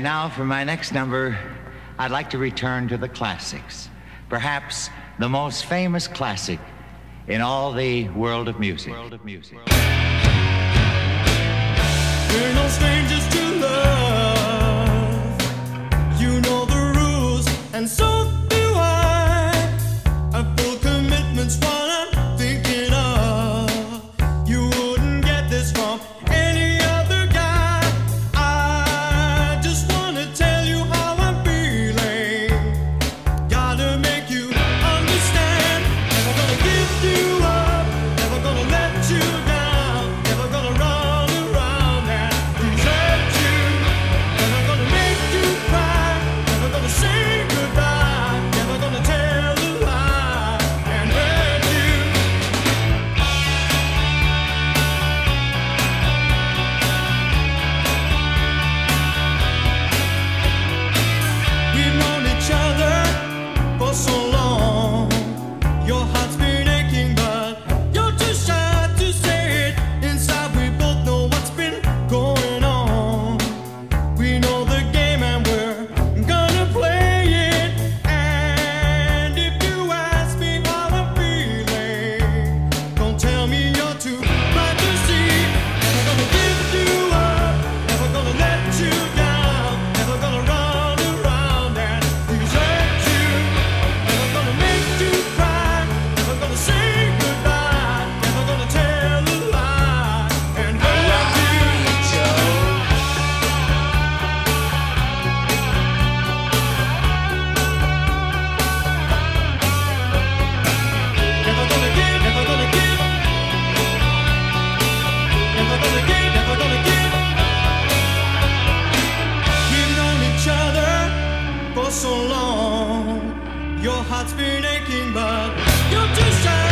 And now for my next number, I'd like to return to the classics. Perhaps the most famous classic in all the world of music. World of music. We're no strangers to love. Your heart's been aching, but you're too shy.